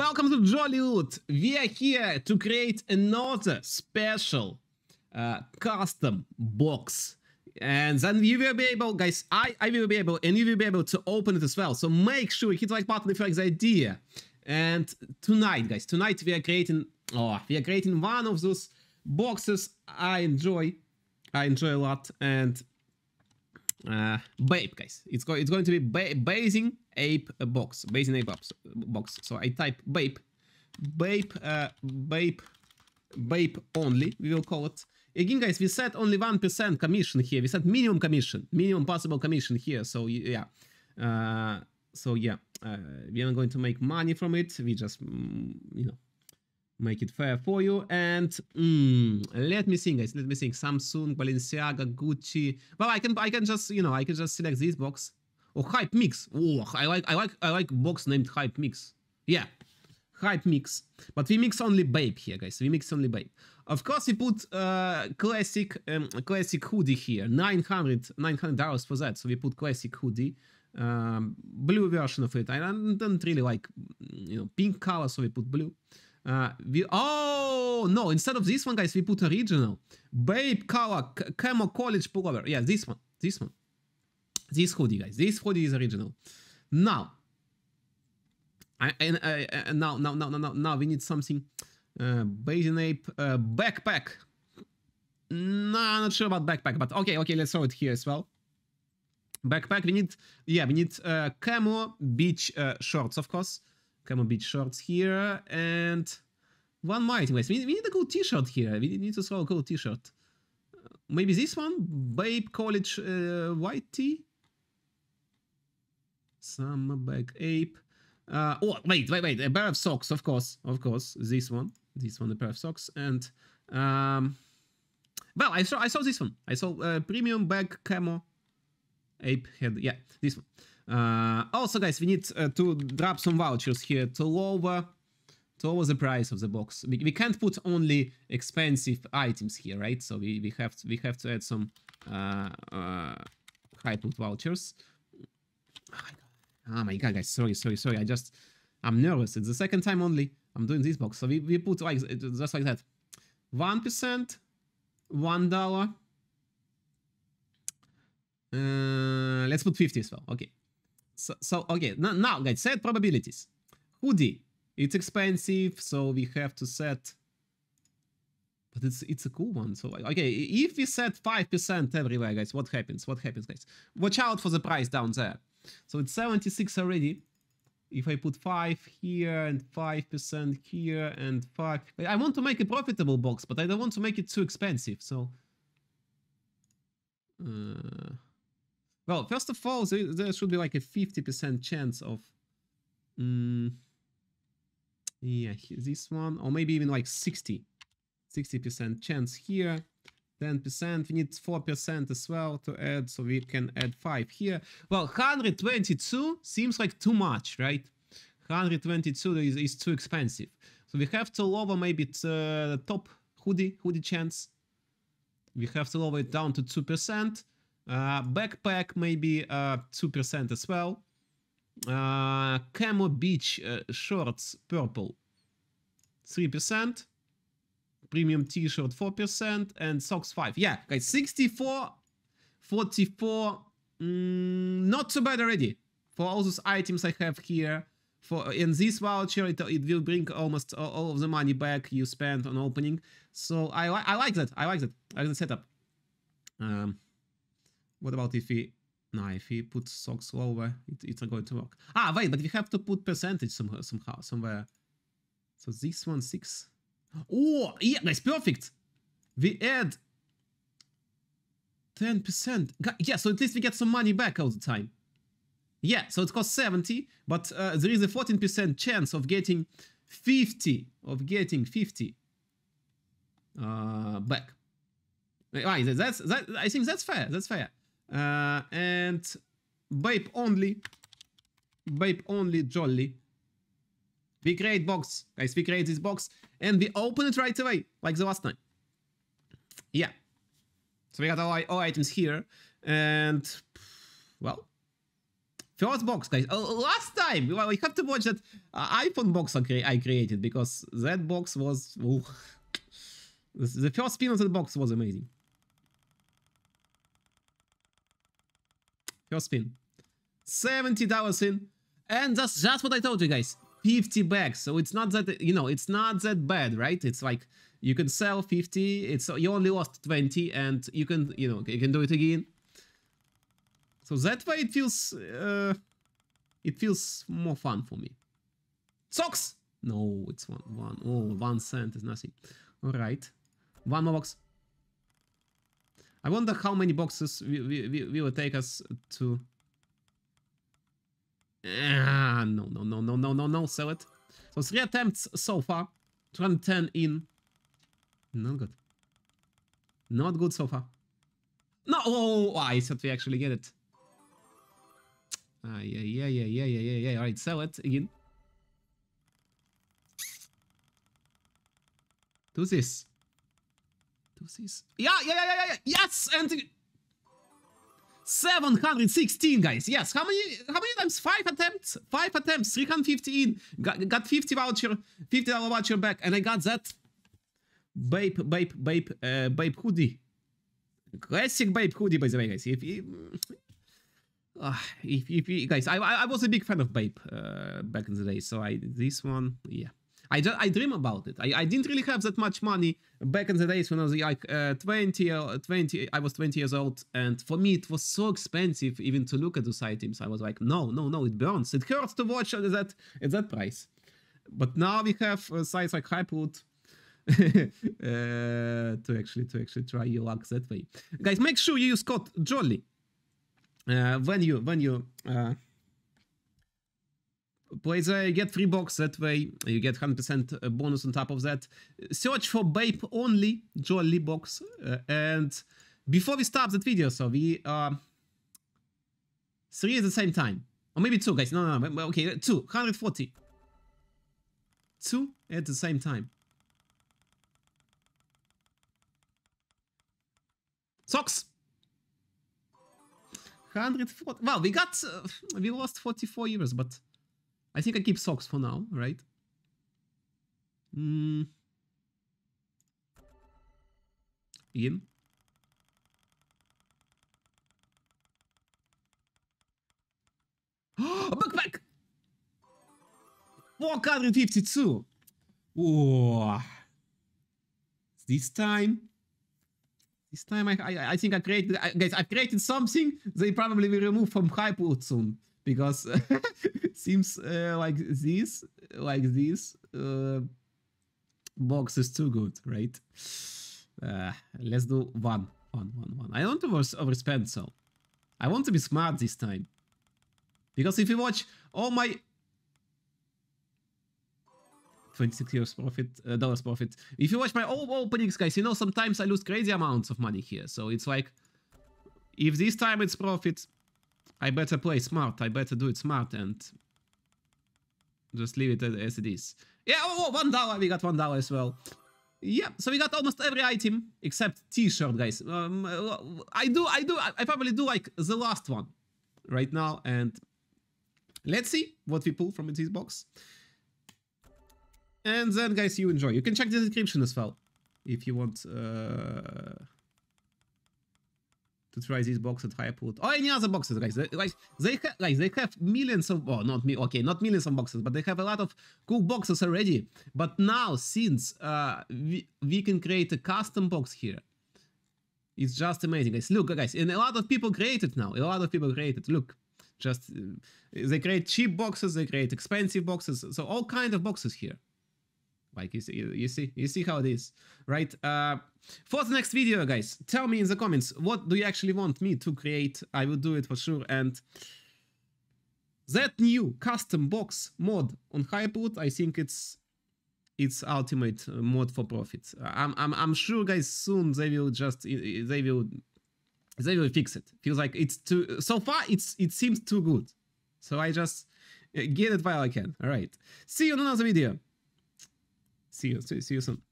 Welcome to Jolly Loot. We are here to create another special uh, custom box. And then you will be able, guys, I, I will be able, and you will be able to open it as well. So make sure you hit like button if you like the idea. And tonight, guys, tonight we are creating, oh, we are creating one of those boxes I enjoy. I enjoy a lot. And uh, Bape, guys. It's, go it's going to be ba Bathing Ape box. Bathing Ape box. So I type Bape. Bape, uh, Bape, Bape only, we will call it. Again, guys, we set only 1% commission here. We set minimum commission, minimum possible commission here. So, yeah. Uh, so, yeah, uh, we are not going to make money from it. We just, mm, you know, make it fair for you. And mm, let me think, guys. Let me think. Samsung, Balenciaga, Gucci. Well, I can, I can just, you know, I can just select this box. Oh, Hype Mix. Oh, I like, I like, I like box named Hype Mix. Yeah, Hype Mix. But we mix only Bape here, guys. We mix only Bape. Of course, we put uh, classic, um, classic hoodie here. 900 dollars for that. So we put classic hoodie. Um, blue version of it. I don't really like, you know, pink color, so we put blue. Uh, we oh no! Instead of this one, guys, we put original Bape color camo college pullover. Yeah, this one, this one, this hoodie, guys. This hoodie is original. Now, I, and now, now, now, now, now, we need something. Uh, Bathing Ape uh, backpack. No, I'm not sure about backpack, but okay, okay, let's throw it here as well. Backpack. We need, yeah, we need uh, camo beach uh, shorts, of course. Camo beach shorts here, and one might guys. We, we need a cool t-shirt here. We need to throw a cool t-shirt. Maybe this one? Bape College uh, white tee? Summer bag ape. Uh, oh, wait, wait, wait. A pair of socks, of course. Of course. This one. This one, a pair of socks. And, um, well, I saw, I saw this one. I saw uh, premium bag camo ape head. Yeah, this one. Uh, also, guys, we need uh, to drop some vouchers here to lower, to lower the price of the box. We, we can't put only expensive items here, right? So we, we have to, we have to add some uh, uh, high put vouchers. Oh my god, guys, sorry, sorry, sorry. I just, I'm nervous. It's the second time only I'm doing this box. So we, we put like just like that, one percent, one dollar. Uh, let's put 50 as well. Okay. So, so okay, now, now guys, set probabilities. Hoodie, it's expensive, so we have to set... But it's it's a cool one. So okay, if we set 5% everywhere, guys, what happens? What happens, guys? Watch out for the price down there. So it's 76 already. If I put 5 here and 5% here and 5... I want to make a profitable box, but I don't want to make it too expensive, so... Uh... Well, first of all, there, should be like a 50% chance of... Um, yeah, this one, or maybe even like 60. 60% chance here. 10%, we need 4% as well to add, so we can add 5 here. Well, 122 seems like too much, right? 122 is, is too expensive. So we have to lower maybe the uh, top hoodie, hoodie chance. We have to lower it down to 2%. Uh, backpack maybe 2% uh, as well. Uh, camo beach shorts purple 3%. Premium t-shirt 4% and socks 5. Yeah, guys, 64, 44, mm, not so bad already. For all those items I have here, for in this voucher, it, it will bring almost all of the money back you spent on opening. So I, I like that. I like that. I like the setup. Um, what about if we... No, if we put socks lower, it, it's not going to work. Ah, wait, but we have to put percentage somehow, somehow somewhere. So this one, 6. Oh, yeah, that's perfect. We add 10%. Yeah, so at least we get some money back all the time. Yeah, so it costs 70, but uh, there is a 14% chance of getting 50, of getting 50 uh, back. Right, that's, that, I think that's fair, that's fair. Uh, and Bape only, Bape only Jolly. We create box, guys, we create this box and we open it right away, like the last time. Yeah. So we got all, all items here and, well, First box, guys. Uh, last time, well, we have to watch that uh, iPhone box I, cre I, created because that box was. Ooh, the first spin of that box was amazing. First spin. $70 in. And that's just what I told you guys. 50 bags. So it's not that, you know, it's not that bad, right? It's like you can sell 50. It's You only lost 20 and you can, you know, you can do it again. So that way it feels, uh, it feels more fun for me. Socks! No, it's one, one. Oh, one cent is nothing. All right. One more box. I wonder how many boxes will will take us to... Ah, no, no, no, no, no, no, no, sell it. So three attempts so far. 210 in. Not good. Not good so far. No, oh, I thought we actually get it. Ah, yeah, yeah, yeah, yeah, yeah, yeah, yeah. All right, sell it again. Do this. This. Yeah, yeah, yeah, yeah, yeah. Yes, and 716 guys. Yes. How many? How many times? Five attempts. Five attempts. 315. Got, got 50 voucher. 50 dollar voucher back, and I got that. Bape, Bape, Bape, uh, Bape hoodie. Classic Bape hoodie, by the way, guys. If, if uh, if, if, guys, I, I was a big fan of Bape uh, back in the day, so I this one, yeah. I, I dream about it. I, I didn't really have that much money back in the days when I was like uh, 20, uh, 20, I was 20 years old. And for me, it was so expensive even to look at those items. I was like, no, no, no, it burns. It hurts to watch at that, at that price. But now we have uh, sites like Hypeloot uh, to actually to actually try your luck that way. Guys, make sure you use code Jolly uh, when you when you uh, play the get free box that way. You get 100% bonus on top of that. Search for Bape only jolly box uh, and before we start that video so we uh three at the same time. Or maybe two guys. No no, no. Okay two. 140 two at the same time. Socks. 140 well we got uh, we lost 44 euros but I think I keep socks for now, right? Mm. Oh, backpack! 452! Whoa. This time... This time I, I, I think I created... I, guys, I created something they probably will remove from Hypeloot soon because it seems uh, like this like this uh, box is too good right? Uh, let's do one one one one. I don't want to overspend so i want to be smart this time. Because if you watch all my 26 years profit uh, dollars profit if you watch my all openings guys you know sometimes i lose crazy amounts of money here. So it's like if this time it's profit I better play smart. I better do it smart and just leave it as it is. Yeah, oh, oh, one dollar. We got one dollar as well. Yeah, so we got almost every item except t-shirt, guys. Um, I do, I do, I probably do like the last one right now, and let's see what we pull from this box. And then, guys, you enjoy. You can check the description as well if you want. Uh to try this box at Hypeloot or any other boxes, guys. They, like they have, guys, they have millions of, oh, not me, okay, not millions of boxes, but they have a lot of cool boxes already. But now, since uh, we, we can create a custom box here, it's just amazing, guys. Look, guys, and a lot of people created now. A lot of people created. Look, just uh, they create cheap boxes, they create expensive boxes, so all kind of boxes here. Like you see, you see, you see how it is, right? Uh, for the next video, guys, tell me in the comments what do you actually want me to create. I will do it for sure. And that new custom box mod on Hypeloot, I think it's it's ultimate uh, mod for profit. I'm I'm I'm sure, guys. Soon they will just they will they will fix it. Feels like it's too so far. It's it seems too good. So I just uh, get it while I can. All right. See you in another video. See you. See you soon.